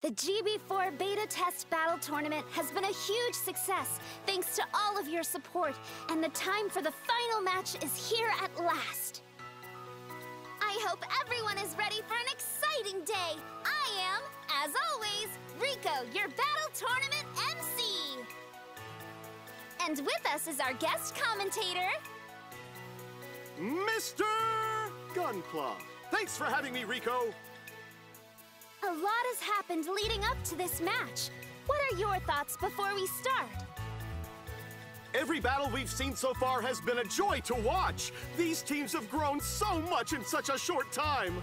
The GB4 Beta Test Battle Tournament has been a huge success thanks to all of your support, and the time for the final match is here at last. I hope everyone is ready for an exciting day. I am, as always, Rico, your Battle Tournament MC. And with us is our guest commentator, Mr. Gunpla. Thanks for having me, Rico. A lot has happened leading up to this match. What are your thoughts before we start? Every battle we've seen so far has been a joy to watch. These teams have grown so much in such a short time.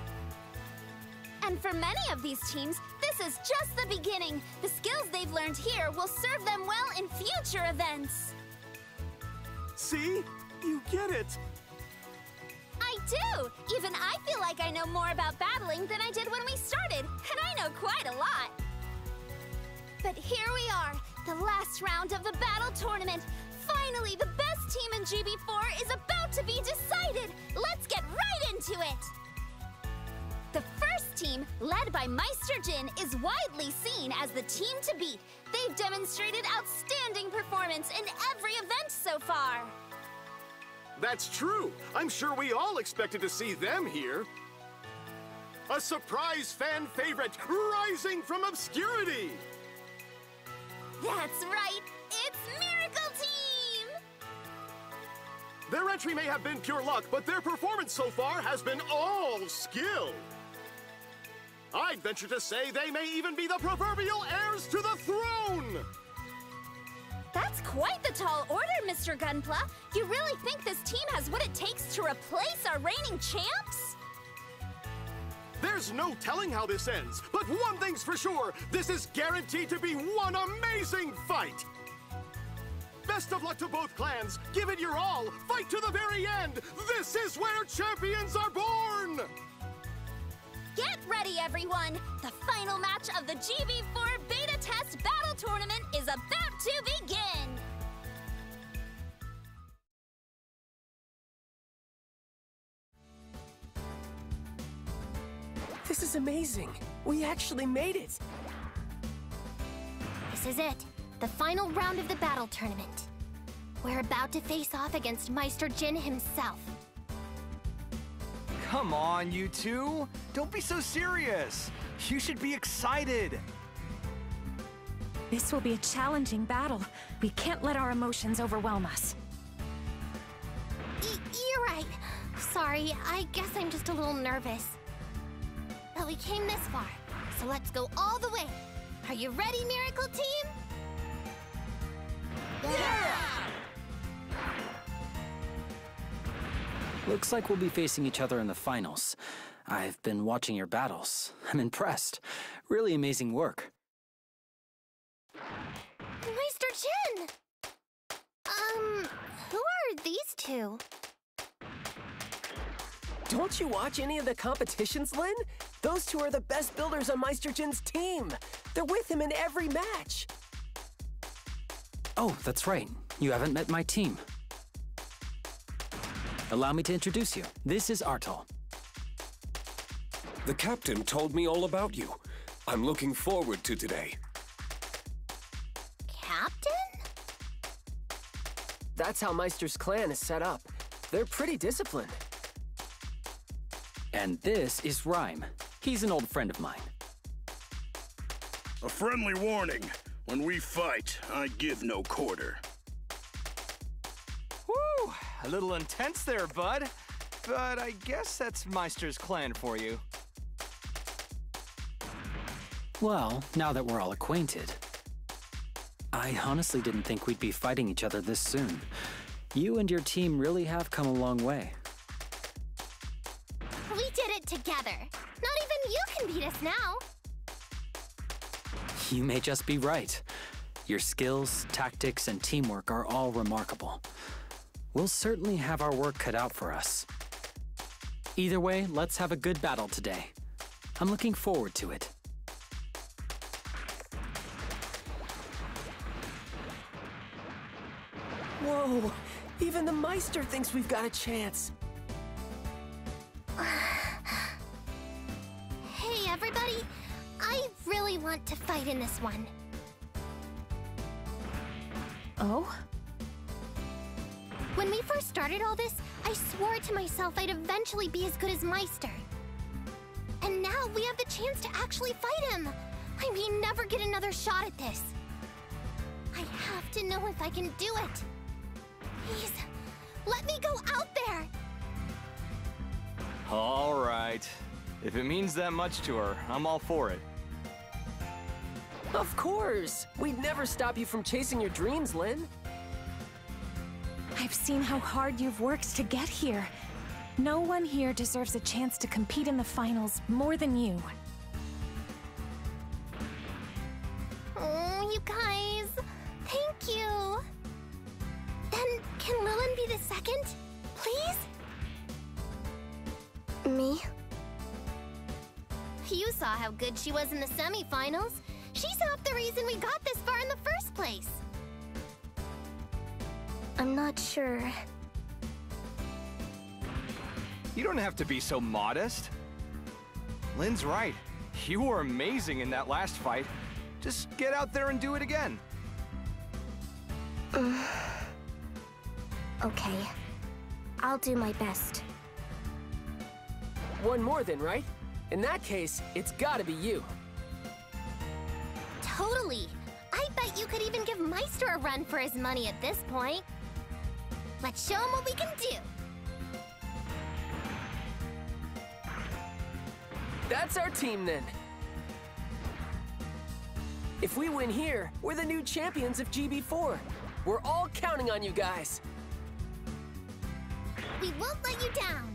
And for many of these teams, this is just the beginning. The skills they've learned here will serve them well in future events. See? You get it. I do! Even I feel like I know more about battling than I did when we started, and I know quite a lot. But here we are, the last round of the battle tournament. Finally, the best team in GB4 is about to be decided. Let's get right into it! The first team, led by Meister Jin, is widely seen as the team to beat. They've demonstrated outstanding performance in every event so far. That's true. I'm sure we all expected to see them here. A surprise fan favorite rising from obscurity. That's right, it's Miracle Team! Their entry may have been pure luck, but their performance so far has been all skill. I'd venture to say they may even be the proverbial heirs to the throne! That's quite the tall order, Mr. Gunpla. You really think this team has what it takes to replace our reigning champs? There's no telling how this ends, but one thing's for sure, this is guaranteed to be one amazing fight! Best of luck to both clans, give it your all, fight to the very end! This is where champions are born! Get ready, everyone! The final match of the GB4 Beta Test Battle Tournament is about to begin! This is amazing. We actually made it. This is it. The final round of the battle tournament. We're about to face off against Meister Jin himself. Come on, you two! Don't be so serious! You should be excited! This will be a challenging battle. We can't let our emotions overwhelm us. Y you're right. Sorry, I guess I'm just a little nervous. But we came this far, so let's go all the way. Are you ready, Miracle Team? Yeah! Looks like we'll be facing each other in the finals. I've been watching your battles. I'm impressed. Really amazing work. Meister Jin! Um, who are these two? Don't you watch any of the competitions, Lin? Those two are the best builders on Meister Jin's team. They're with him in every match. Oh, that's right. You haven't met my team. Allow me to introduce you. This is Artol. The captain told me all about you. I'm looking forward to today. That's how Meister's clan is set up. They're pretty disciplined. And this is Rhyme. He's an old friend of mine. A friendly warning. When we fight, I give no quarter. Whew! A little intense there, bud. But I guess that's Meister's clan for you. Well, now that we're all acquainted. I honestly didn't think we'd be fighting each other this soon. You and your team really have come a long way. We did it together. Not even you can beat us now. You may just be right. Your skills, tactics, and teamwork are all remarkable. We'll certainly have our work cut out for us. Either way, let's have a good battle today. I'm looking forward to it. Whoa! Even the Meister thinks we've got a chance. Hey, everybody! I really want to fight in this one. Oh? When we first started all this, I swore to myself I'd eventually be as good as Meister. And now we have the chance to actually fight him. I may never get another shot at this. I have to know if I can do it. Please, let me go out there. All right. If it means that much to her, I'm all for it. Of course! We'd never stop you from chasing your dreams, Lynn. I've seen how hard you've worked to get here. No one here deserves a chance to compete in the finals more than you. You she was in the semifinals. She's half the reason we got this far in the first place. I'm not sure. You don't have to be so modest. Lynn's right. You were amazing in that last fight. Just get out there and do it again. Okay. I'll do my best. One more then, right? In that case, it's gotta be you. Totally. I bet you could even give Meister a run for his money at this point. Let's show him what we can do. That's our team then. If we win here, we're the new champions of GB4. We're all counting on you guys. We won't let you down.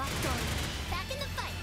Back in the fight.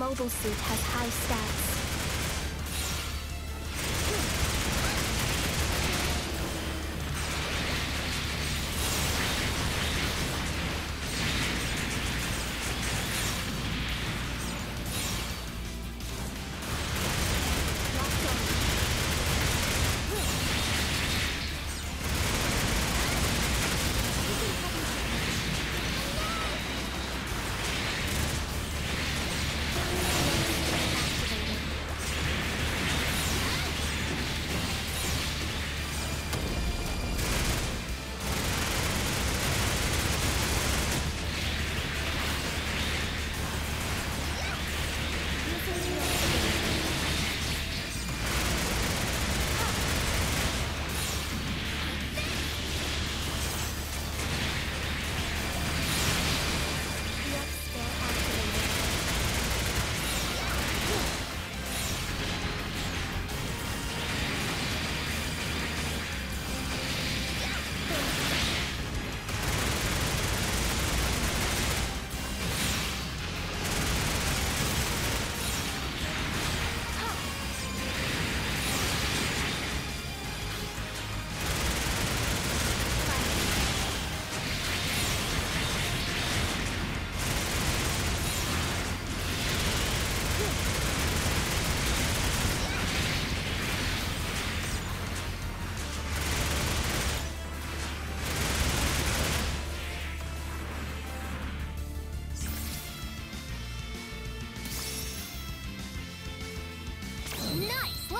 Mobile suit has high stats.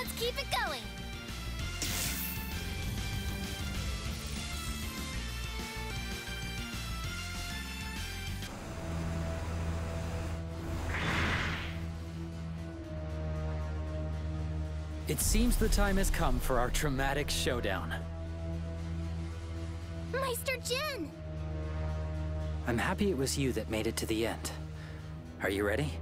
Let's keep it going! It seems the time has come for our dramatic showdown. Meister Jin! I'm happy it was you that made it to the end. Are you ready?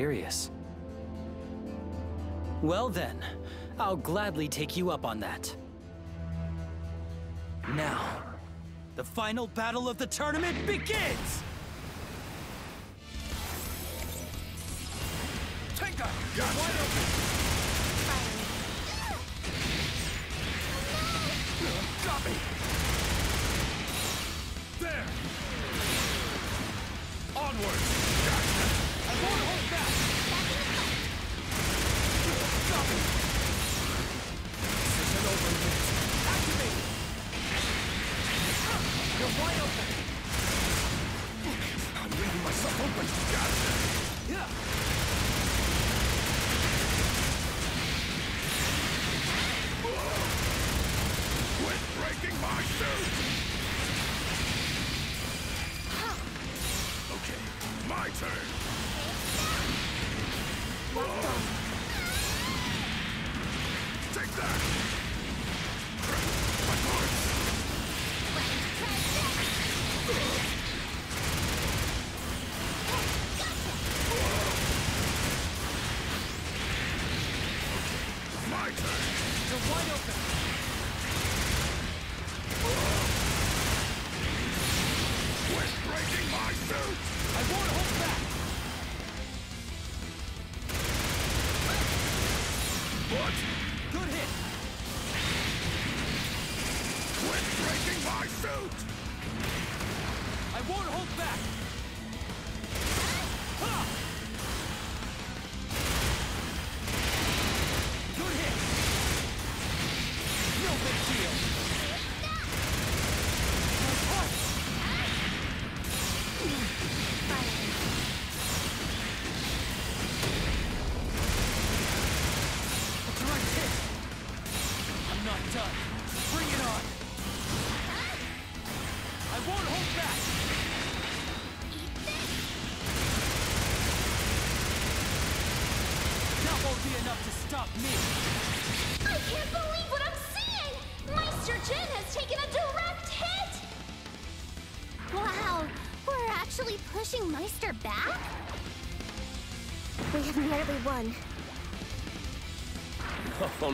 Serious. Well then, I'll gladly take you up on that. Now, the final battle of the tournament begins! Tenka! Got wide open! Got me! There!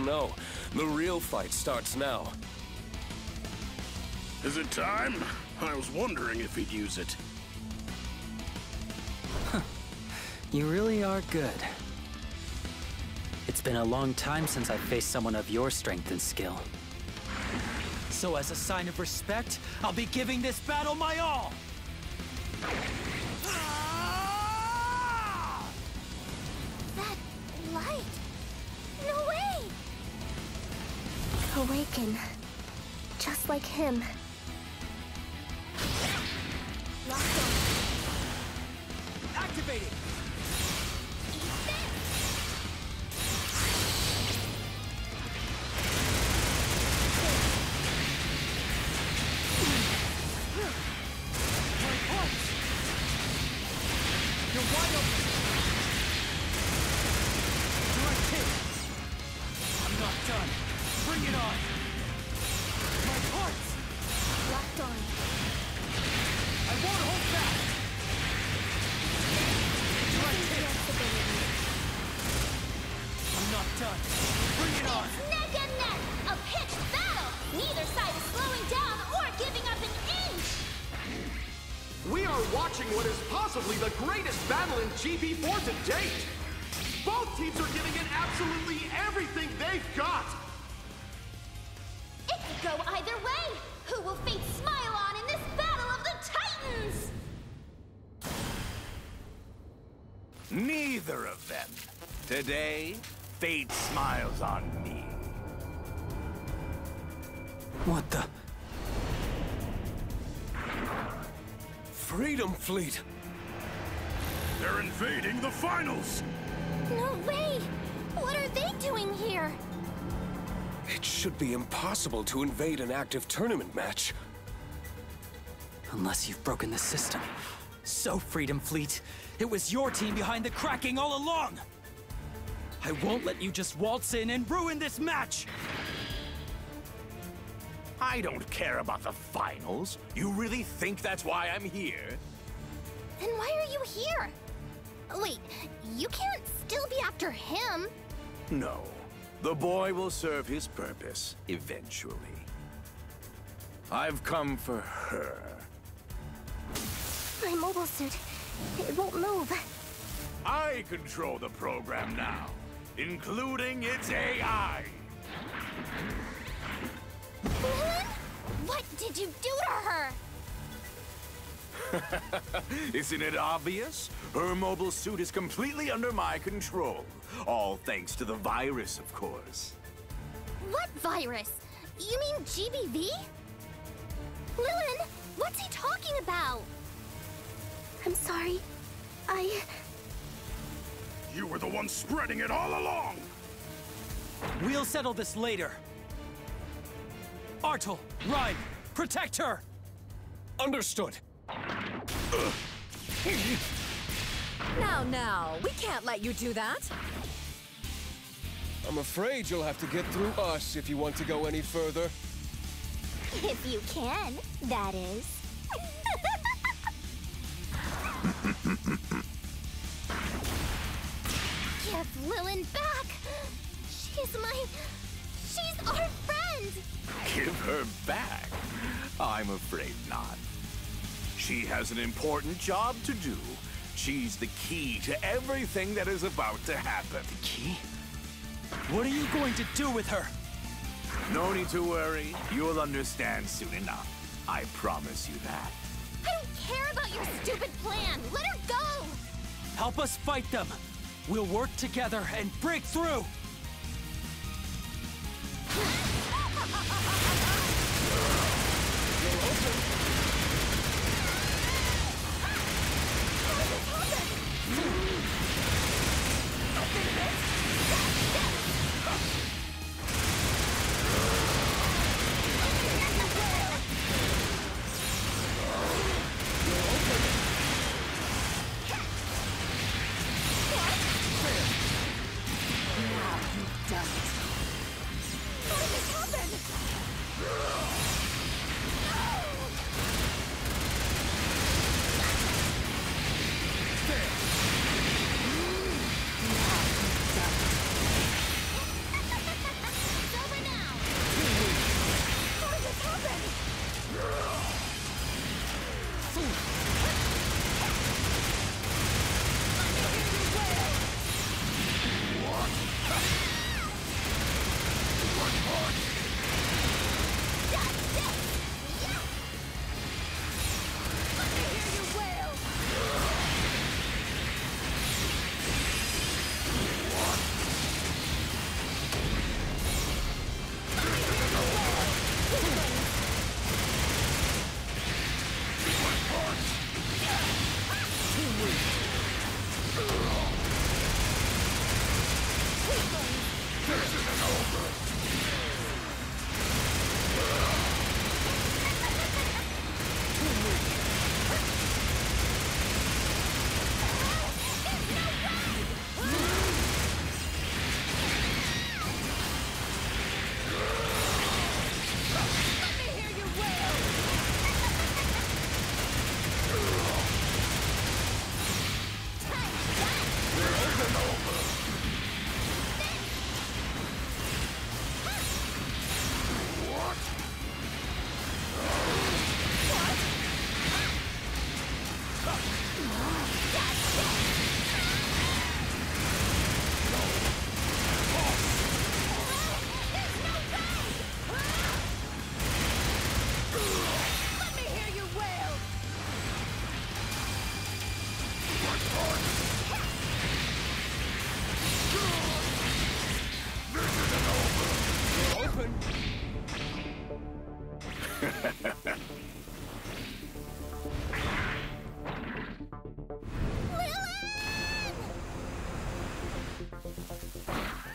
No, the real fight starts now. Is it time? I was wondering if he'd use it. You really are good. It's been a long time since I faced someone of your strength and skill. So as a sign of respect, I'll be giving this battle my all! Awaken. Just like him. Locked on. Activating! Today, fate smiles on me. What the? Freedom Fleet! They're invading the finals! No way! What are they doing here? It should be impossible to invade an active tournament match. Unless you've broken the system. So, Freedom Fleet, it was your team behind the cracking all along! I won't let you just waltz in and ruin this match! I don't care about the finals. You really think that's why I'm here? Then why are you here? Wait, you can't still be after him. No. The boy will serve his purpose eventually. I've come for her. My mobile suit, it won't move. I control the program now, including its AI. Lilin? Mm-hmm. What did you do to her? Isn't it obvious? Her mobile suit is completely under my control. All thanks to the virus, of course. What virus? You mean GBV? Lilin, what's he talking about? I'm sorry. I... You were the one spreading it all along! We'll settle this later. Artel, Rhyme, protect her! Understood. Now, now, we can't let you do that. I'm afraid you'll have to get through us if you want to go any further. If you can, that is. Give Lilin back! She's my... She's our friend! Give her back? I'm afraid not. She has an important job to do. She's the key to everything that is about to happen. The key? What are you going to do with her? No need to worry. You'll understand soon enough. I promise you that. I don't care about your stupid plan! Let her go! Help us fight them. We'll work together and break through.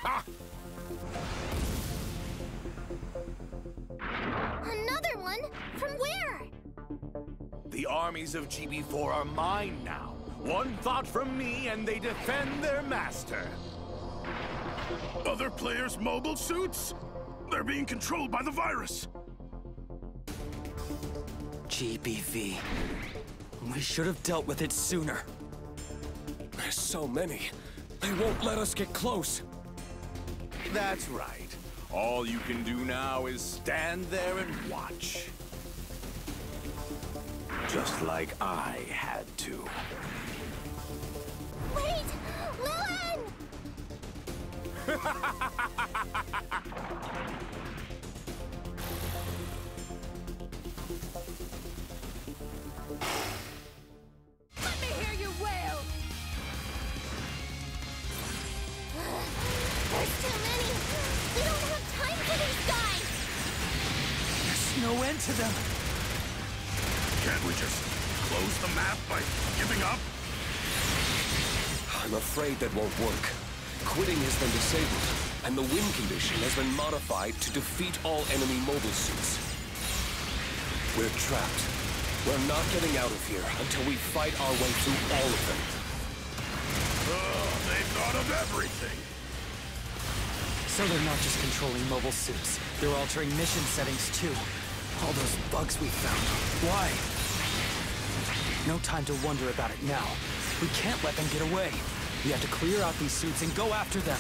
ah! Another one? From where? The armies of GB4 are mine now. One thought from me, and they defend their master. Other players' mobile suits? They're being controlled by the virus. GBV. We should have dealt with it sooner. There's so many. They won't let us get close. That's right. All you can do now is stand there and watch. Just like I had to. Wait! Lilin! There's too many! We don't have time for these guys! There's no end to them. Can't we just close the map by giving up? I'm afraid that won't work. Quitting has been disabled, and the win condition has been modified to defeat all enemy mobile suits. We're trapped. We're not getting out of here until we fight our way through all of them. Oh, they thought of everything. So they're not just controlling mobile suits. They're altering mission settings too. All those bugs we found. Why? No time to wonder about it now. We can't let them get away. We have to clear out these suits and go after them.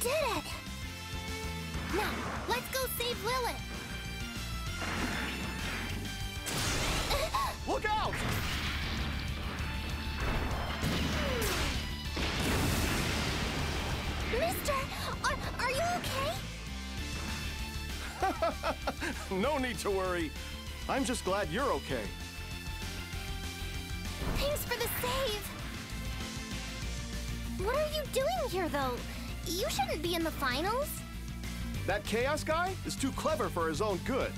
Did it! Now, let's go save Lilin! Look out! Mister, are, are you okay? no need to worry. I'm just glad you're okay. Thanks for the save! What are you doing here, though? You shouldn't be in the finals. That Chaos guy is too clever for his own good.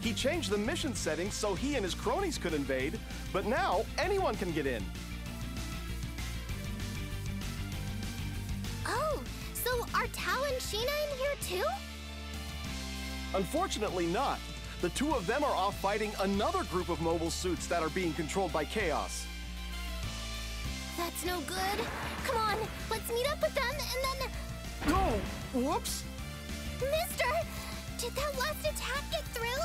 He changed the mission settings so he and his cronies could invade, but now anyone can get in. Oh, so are Tal and Sheena in here too? Unfortunately not. The two of them are off fighting another group of mobile suits that are being controlled by Chaos. That's no good. Come on, let's meet up with them and then. No! Whoops! Mister, did that last attack get through?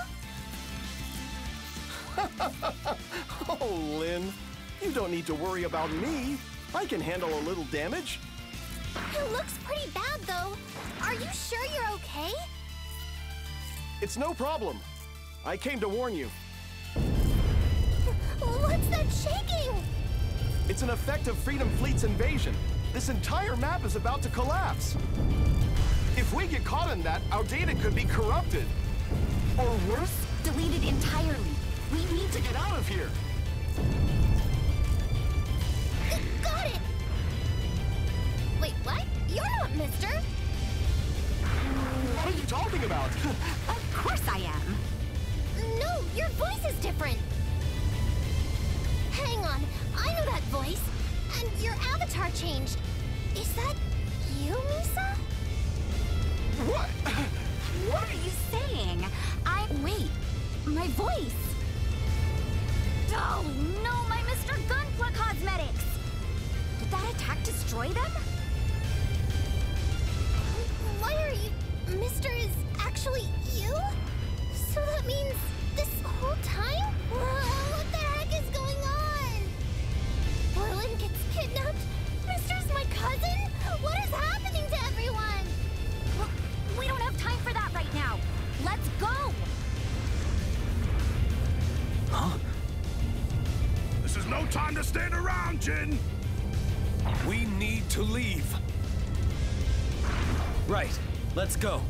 Oh, Lynn, you don't need to worry about me. I can handle a little damage. It looks pretty bad, though. Are you sure you're okay? It's no problem. I came to warn you. What's that shaking? It's an effect of Freedom Fleet's invasion. This entire map is about to collapse. If we get caught in that, our data could be corrupted. Or worse, Deleted entirely. We need to get out of here. Got it! Wait, what? You're not Mister! What are you talking about? of course I am. No, your voice is different. Hang on, I know that voice. And your avatar changed. Is that you, Misa? What? What are you saying? I. Wait. My voice. Oh, no, my Mr. Gunpla cosmetics! Did that attack destroy them? Why are you. Mister is actually you? So that means this whole time? Jin! We need to leave. Right. Let's go.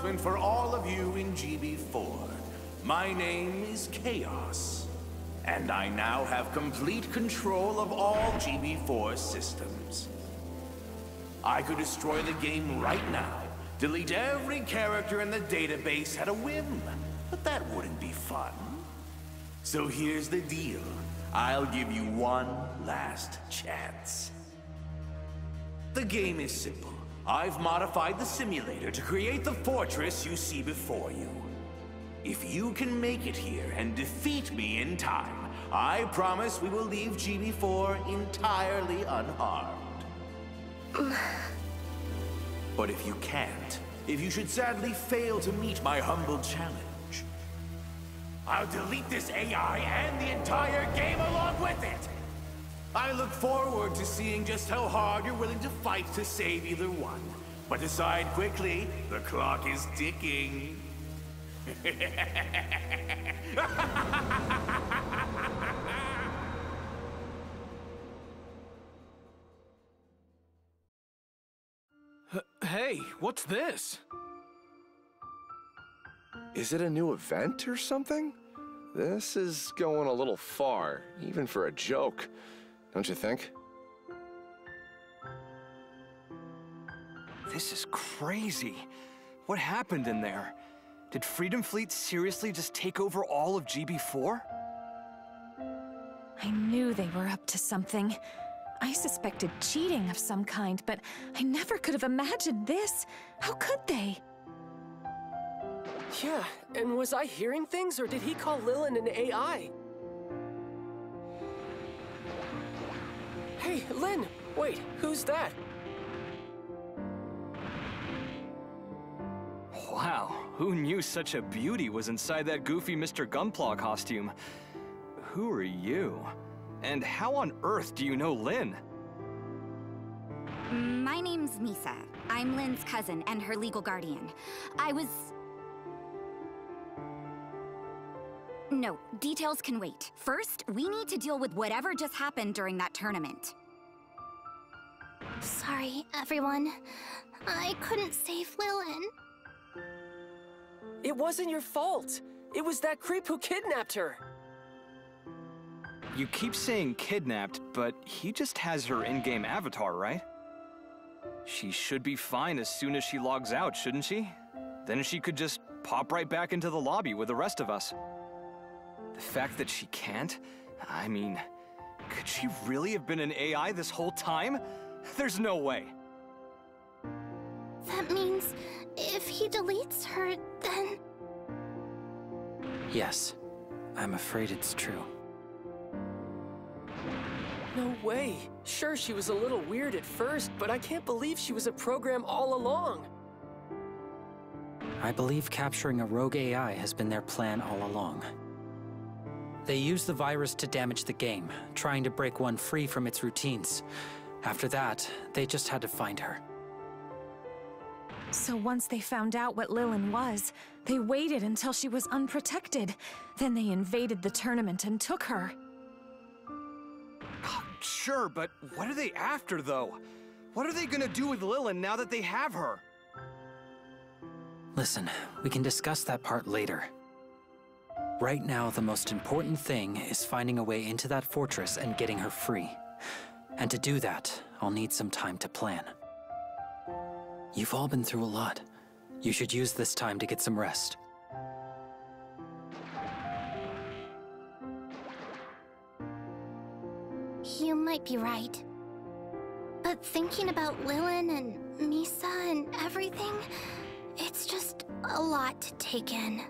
Announcement for all of you in GB4. My name is Chaos, and I now have complete control of all GB4 systems. I could destroy the game right now, delete every character in the database at a whim, but that wouldn't be fun. So here's the deal. I'll give you one last chance. The game is simple. I've modified the simulator to create the fortress you see before you. If you can make it here and defeat me in time, I promise we will leave GB4 entirely unharmed. but if you can't, if you should sadly fail to meet my humble challenge, I'll delete this AI and the entire game along with it! I look forward to seeing just how hard you're willing to fight to save either one. But decide quickly, the clock is ticking. Hey, what's this? Is it a new event or something? This is going a little far, even for a joke, don't you think? This is crazy. What happened in there? Did Freedom Fleet seriously just take over all of GB4? I knew they were up to something. I suspected cheating of some kind, but I never could have imagined this. How could they? Yeah, and was I hearing things, or did he call Lilin an AI? Hey, Lin! Wait, who's that? Wow, who knew such a beauty was inside that goofy Mr. Gunpla costume? Who are you? And how on earth do you know Lin? My name's Misa. I'm Lin's cousin and her legal guardian. I was... No, details can wait. First, we need to deal with whatever just happened during that tournament. Sorry, everyone. I couldn't save Lilin. It wasn't your fault. It was that creep who kidnapped her. You keep saying kidnapped, but he just has her in-game avatar, right? She should be fine as soon as she logs out, shouldn't she? Then she could just pop right back into the lobby with the rest of us. The fact that she can't? I mean, could she really have been an AI this whole time? There's no way. That means if he deletes her, then. Yes, I'm afraid it's true. No way. Sure, she was a little weird at first, but I can't believe she was a program all along. I believe capturing a rogue AI has been their plan all along. They use the virus to damage the game, trying to break one free from its routines. After that, they just had to find her. So once they found out what Lilin was, they waited until she was unprotected. Then they invaded the tournament and took her. Sure, but what are they after, though? What are they gonna do with Lilin now that they have her? Listen, we can discuss that part later. Right now, the most important thing is finding a way into that fortress and getting her free. And to do that, I'll need some time to plan. You've all been through a lot. You should use this time to get some rest. You might be right. But thinking about Lilin and Misa and everything, it's just a lot to take in.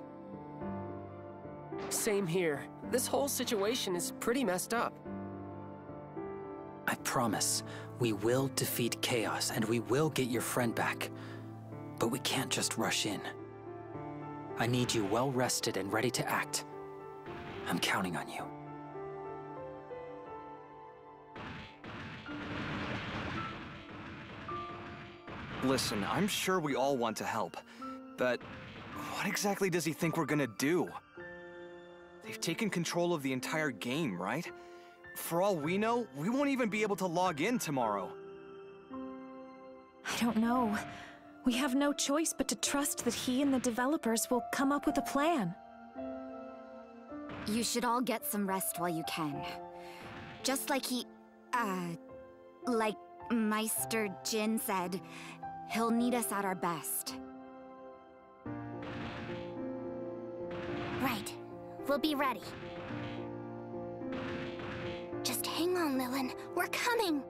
Same here. This whole situation is pretty messed up. Promise, we will defeat Chaos and we will get your friend back. But we can't just rush in. I need you well rested and ready to act. I'm counting on you. Listen, I'm sure we all want to help, but what exactly does he think we're gonna do? They've taken control of the entire game, right? For all we know, we won't even be able to log in tomorrow. I don't know. We have no choice but to trust that he and the developers will come up with a plan. You should all get some rest while you can. Just like he... uh... like Meister Jin said, he'll need us at our best. Right. We'll be ready. Just hang on, Lilin. We're coming!